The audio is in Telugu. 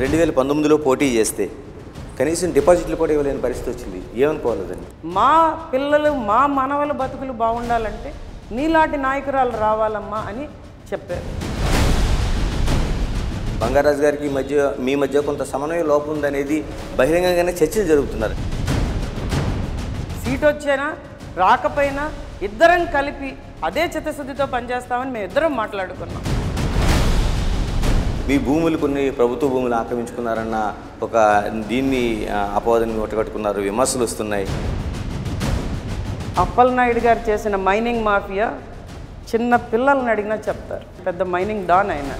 రెండు వేల పంతొమ్మిదిలో పోటీ చేస్తే కనీసం డిపాజిట్లు కూడా ఇవ్వలేని పరిస్థితి వచ్చింది. ఏమనుకోవాలి మా పిల్లలు మా మనవల బతుకులు బాగుండాలంటే నీలాంటి నాయకురాలు రావాలమ్మా అని చెప్పారు. బంగారాజు గారికి మధ్య మీ మధ్య కొంత సమన్వయ లోపం ఉందనేది బహిరంగంగానే చర్చలు జరుగుతున్నారు. సీట్ వచ్చేనా రాకపోయినా ఇద్దరం కలిపి అదే చిత్తశుద్ధితో పనిచేస్తామని మేము ఇద్దరం మాట్లాడుకున్నాం. మీ భూములు కొన్ని ప్రభుత్వ భూములు ఆక్రమించుకున్నారన్న ఒక దీన్ని అపవాదని ఒట్టగట్టుకున్నారు విమర్శలు వస్తున్నాయి. అప్పలనాయుడు గారు చేసిన మైనింగ్ మాఫియా చిన్న పిల్లల్ని అడిగినా చెప్తారు. పెద్ద మైనింగ్ డాన్ అయినా.